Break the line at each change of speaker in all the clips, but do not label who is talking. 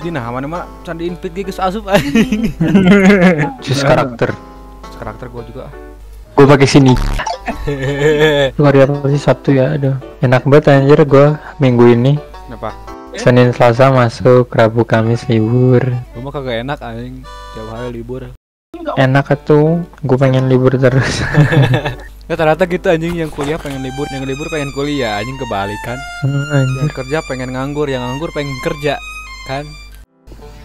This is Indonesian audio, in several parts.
Dina mana mana candi invite geus asup anjing.
Choose karakter.
Karakter gua juga.
Gue pakai sini. Hari apa sih Sabtu ya? Aduh, enak banget anjir gue minggu ini.
Kenapa?
Senin Selasa masuk, Rabu Kamis libur.
Gua mah kagak enak anjing. Tiap hari libur.
Enak atuh, gue pengen libur terus.
Ya ternyata gitu anjing yang kuliah pengen libur, yang libur pengen kuliah, anjing kebalikan.
anjir.
Yang kerja pengen nganggur, yang nganggur pengen kerja, kan?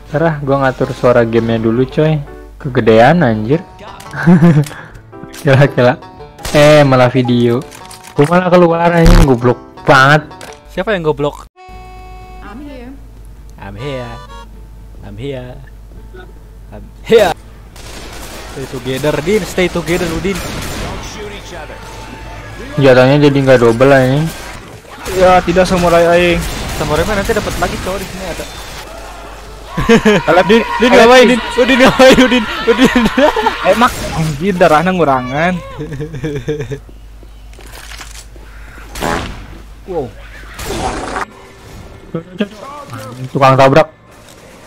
Terah, gue ngatur suara gamenya dulu coy. Kegedean anjir. Kira-kira. Eh, malah video. Gue malah keluar anjing goblok banget.
Siapa yang goblok?
I'm here.
I'm here. I'm here. I'm here. Stay together, Din. Stay together, Udin.
Jatuhnya jadi nggak double anjing.
Ya tidak samurai aing.
Samurai mah nanti dapat lagi cowok di sini ada.
Kalau di
Udin ngapain, Udin? Udin ngapain, Udin? Udin.
emak anjir darahnya ngurangan.
wow.
Tukang tabrak.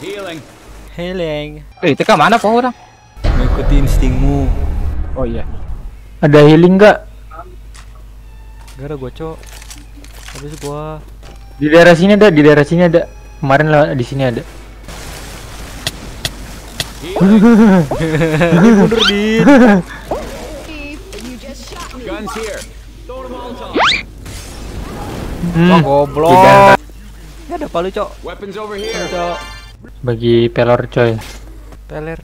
Healing.
Eh, itu ke mana kok orang?
Mengikuti instingmu.
Oh iya.
Ada healing nggak?
Gara gua, Cok. Habis gua
Di daerah sini ada, di daerah sini ada. Kemarin lah di sini ada.
Mundur,
just shot me.
Hmm,
goblok.
Tidak.
Ya ada palu, Cok. Weapons over here. Cok.
bagi pelor coy.
Peler.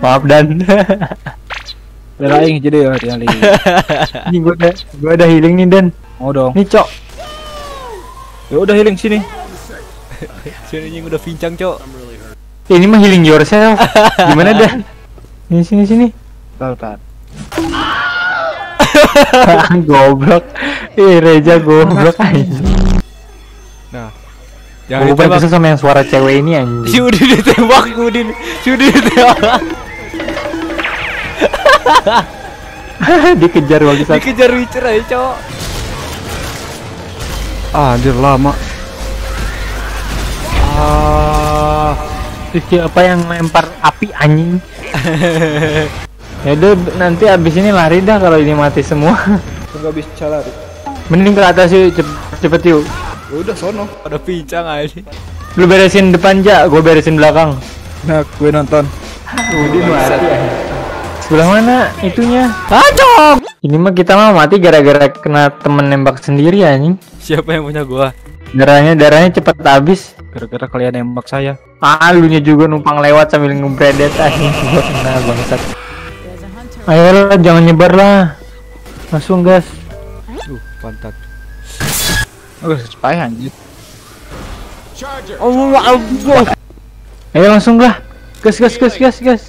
Maaf dan.
Bela aing jadi ya tinggal di.
Ini gua ada, gua ada healing nih dan.
Mau dong.
Nih cok.
Ya udah healing sini.
Sini anjing udah pincang, Cok.
Eh, ini mah healing yourself. Gimana dan? Ini sini sini.
Tar tar.
goblok. Eh Reja goblok aja.
Nah. Jangan
Gue paling sama yang suara cewek ini
Si
anjing.
Udin ditembak, Udin. Si Udin ditembak.
Dikejar waktu.
Dikejar Witcher aja, Cok.
Ah, anjir lama.
Ah, Terus siapa yang lempar api anjing? ya udah nanti abis ini lari dah kalau ini mati semua.
Enggak bisa lari.
Mending ke atas yuk cepet, cepet yuk.
Ya udah sono.
Ada pincang aja.
Lu beresin depan ja, gue beresin belakang.
Nah, gue nonton.
Udin mati Sebelah mana itunya? Acok! Ini mah kita mah mati gara-gara kena temen nembak sendiri anjing.
Siapa yang punya gua?
Darahnya darahnya cepet habis.
Gara-gara kalian nembak saya.
Ah, juga numpang lewat sambil ngebredet anjing. Kena bangsat. Ayolah jangan nyebar lah. Langsung gas.
Duh, pantat.
Oh, supaya anjir.
Ayo langsung lah. Gas gas gas gas gas.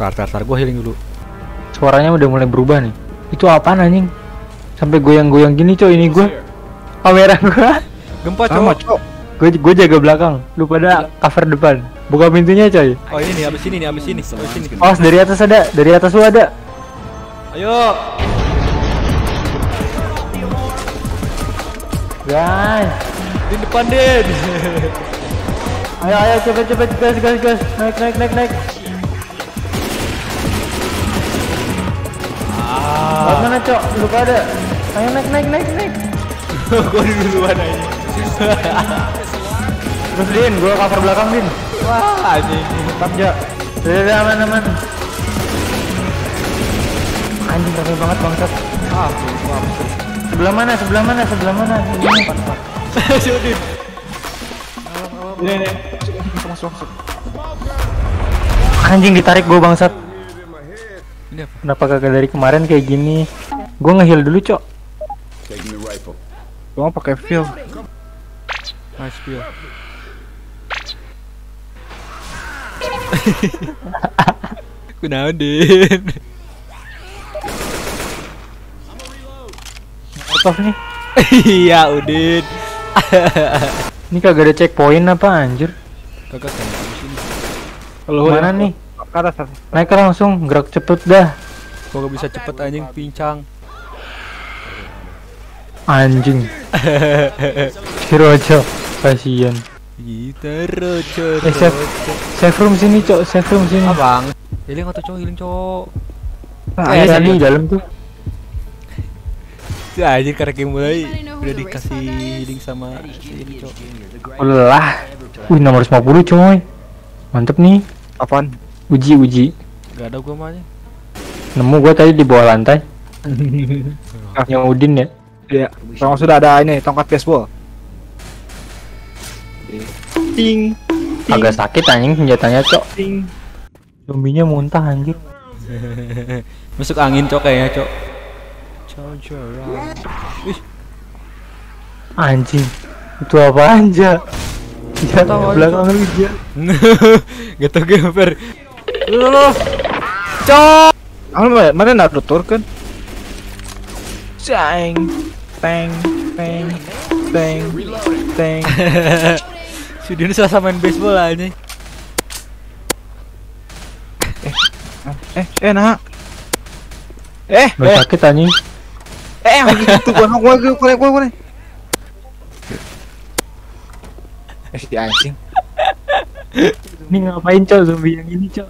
Tar, tar, tar. Gua healing dulu.
Suaranya udah mulai berubah nih. Itu apaan anjing? Sampai goyang-goyang gini coy ini gua. Kamera gua.
Gempa, Cok.
Gue gue jaga belakang. Lu pada cover depan. Buka pintunya coy.
Oh, ini nih, abis ini nih, abis ini. Abis ini.
Awas dari atas ada, dari atas lu ada.
Ayo.
Guys.
Di depan, Den.
Ayo ayo cepet cepet gas gas gas. Naik naik naik naik. Ah. Mana cok? Lu ada. Ayo naik naik naik naik.
gua di duluan aja.
Terus Din, gua cover belakang Din.
Wah, anjing.
Tetap ja. Udah aman aman. Anjing rame banget bangsat.
Ah, gua
Sebelah mana? Sebelah mana? Sebelah mana? Ini.
Si Udin.
Ini nih. Masuk, masuk, masuk.
Anjing ditarik gua bangsat.
Ini apa?
Kenapa kagak dari kemarin kayak gini? Gua ngeheal dulu, Cok.
Gue mau pakai feel.
Nice peel. Kunaon, Din?
Out of nih.
Iya, Udin.
Ini kagak ada checkpoint apa anjir?
Kagak kan di sini.
Kalau
Mana nih?
Ke atas.
Naik langsung, gerak cepet dah.
Gua gak bisa cepet anjing pincang.
Anjing. si Rojo
Kita rojo
Eh. Safe room sini cok safe room sini.
Abang. Healing atau cowok healing cowok
eh,
Eh,
tadi
serius.
dalam tuh.
Si anjir karena game mulai Udah dikasih healing sama si healing cowok
lelah. Wih nomor 50 coy. Mantep nih.
Apaan?
uji uji.
Gak ada gua mahnya
nemu gua tadi di bawah lantai. Yang Udin ya?
Iya. Kalau sudah ada ini tongkat baseball. Ting.
agak sakit anjing senjatanya cok
Ting.
zombinya muntah anjir
Masuk angin cok kayaknya cok Charger Wih
anjing itu apa aja ya belakang lu dia
Gak tau gamer Lu lu Cok
Ah, mana mana nak tutur kan? Ceng. Teng. Teng. Teng. Teng.
Si Dion selasa main baseball aja.
Eh, eh nah. Eh,
Gak
eh,
sakit anjing.
Eh, lagi gitu gua gua gua gua gua gua. Eh, si anjing.
ini ngapain cok? Zombie yang ini cok.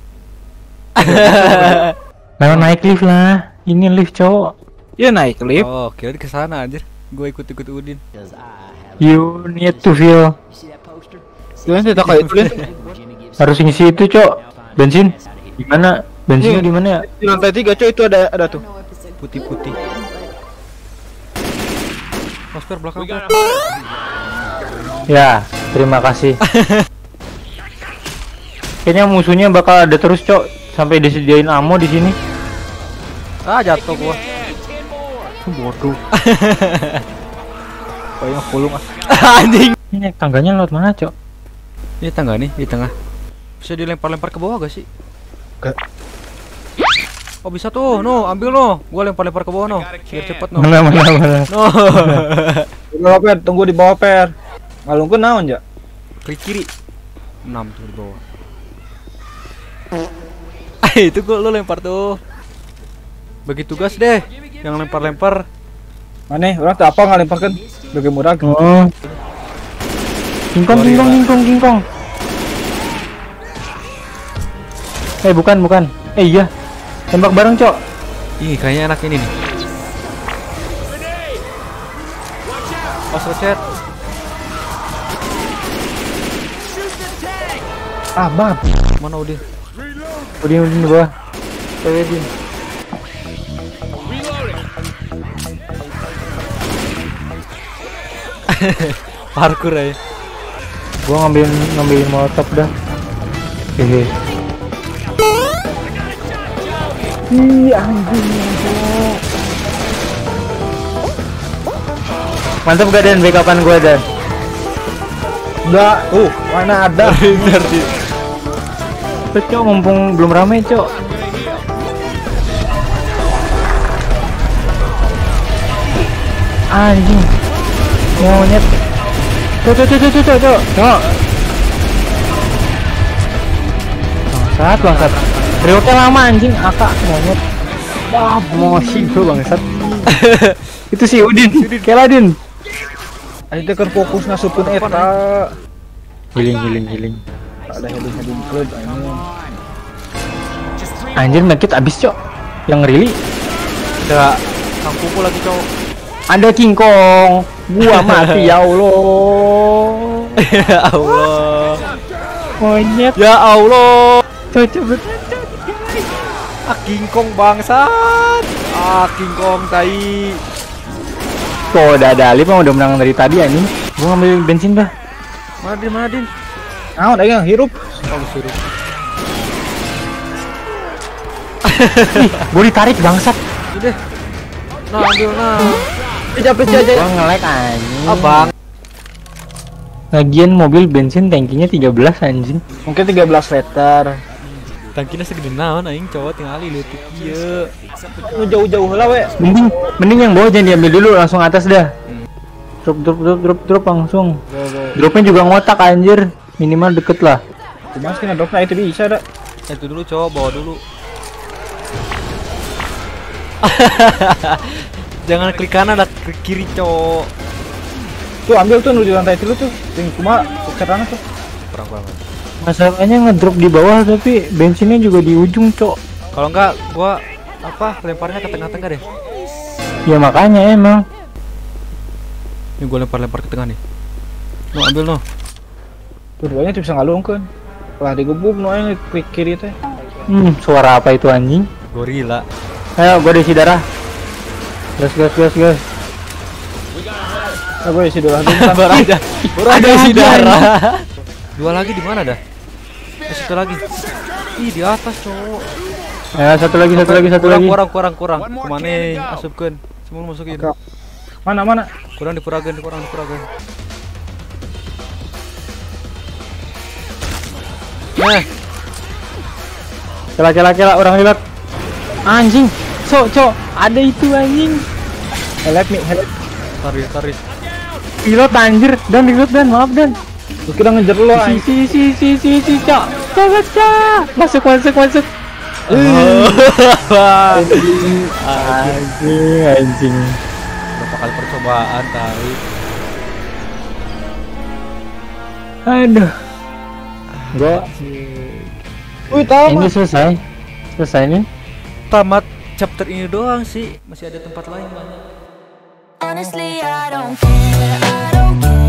Lewat naik lift lah. Ini lift cok.
Ya naik lift.
Oh kira di ke sana anjir. Gue ikut-ikut Udin.
You need to feel
Jangan tidak kayak itu
harus ngisi itu cok. Bensin? Gimana? Bensinnya
Iya.
di mana ya?
Di lantai tiga cuy itu ada ada tuh.
Putih-putih. Oscar belakang.
Ya terima kasih. Kayaknya musuhnya bakal ada terus cok. Sampai disediain ammo di sini.
Ah jatuh gua.
Bodoh. Kayaknya pulung ah.
Anjing.
Ini tangganya lewat mana cok
Ini tangga nih di tengah Bisa dilempar-lempar ke bawah gak sih?
Gak.
Oh bisa tuh, no ambil no Gua lempar-lempar ke bawah no Biar cepet no
mana mana mana
No
bawah per, tunggu di bawah per. Ngalungkeun naon ja?
Klik kiri 6 tuh di bawah Ah itu gua lo lempar tuh Bagi tugas deh Yang lempar-lempar
Mana? Orang tak apa ngalemparkeun. Bagi murah.
oh kingkong kingkong kingkong kingkong eh bukan bukan. Eh iya. Tembak bareng cok.
Ih kayaknya enak ini nih. Pas recet
Ah, bab.
Mana Udin?
udin udin di bawah. Cewek udin
Parkur aja
gua ngambilin ngambilin molotov dah. Hehe. Ih anjing Mantap gak Dan backupan gua Dan
Enggak, tuh, mana ada.
Cepet cok mumpung belum rame cok. Anjing. Monyet Cok cok cok cok cok cok. Cok. Cok Bangsat bangsat. Riotnya lama anjing. Aka monyet. Wah mosi gue bangsat. Itu si Udin. Keladin
Ayo kan fokus ngasupun eta.
Healing healing healing.
Ada healing-healing club ini.
Anjir medkit abis cok. Yang really
Ada Kang Pupu lagi cowok
Ada King Kong. Gua mati ya Allah.
Ya Allah.
Monyet.
Ya Allah.
Cocok bet
Ah King Kong bangsat. Ah King Kong tai.
Tuh udah ada Alif udah menang dari tadi anjing? Gua ngambil bensin dah
Mana Din mana Din
Naon aing hirup.
Oh suruh.
Ih gua ditarik bangsat.
Ini deh Nah ambil nah
Pecah pecah aja.
Gua nge-lag anjing.
Abang
Lagian mobil bensin tankinya 13 anjing.
Mungkin 13 liter.
Tangkina segede naon aing cowok tinggal leutik ieu
Nu jauh-jauh lah we.
Mending Mending yang bawah jangan diambil dulu langsung atas dah. Drop drop drop drop drop langsung. Dropnya juga ngotak anjir. Minimal deket lah.
Cuma sih ngedropnya itu bisa dah.
Itu dulu cowok bawa dulu Jangan klik kanan, ada klik kiri cowok
Tuh ambil tuh di lantai tilu tuh. Ting kuma carana tuh.
kurang kurang.
Masalahnya ngedrop di bawah tapi bensinnya juga di ujung, Cok.
kalau enggak gua apa lemparnya ke tengah-tengah deh
Ya makanya emang.
ini gua lempar-lempar ke tengah nih no ambil no
Keduanya tuh bisa ngalungkeun. Lah digebuk nu aing klik kiri teh.
Hmm, suara apa itu anjing?
gorila
Ayo, gua diisi darah. Gas, gas, gas, gas.
Gue isi dulu lagi.
baru ada baru ada
Ada
isi darah dua lagi di mana dah eh, satu lagi ih di atas cowok
Ya, satu lagi, satu lagi, satu
kurang,
lagi.
kurang kurang kurang ke mana asupkan semua masukin.
Mana mana?
kurang dipuragan kurang dipuragan nah
Kela, kela, kela, orang lihat. Anjing. Cok, cok, ada itu anjing.
Help me, help.
tarik tarik
Pilot anjir, dan pilot dan maaf dan.
Gue kira ngejar lu
Si si si si si si cok. Cok, cok. Masuk, masuk, masuk. Anjing, anjing.
berapa kali percobaan tadi
Aduh. Gua
Wih, tahu
ini selesai. Selesai nih.
tamat chapter ini doang sih masih ada tempat lain banyak
Honestly, I don't care. I don't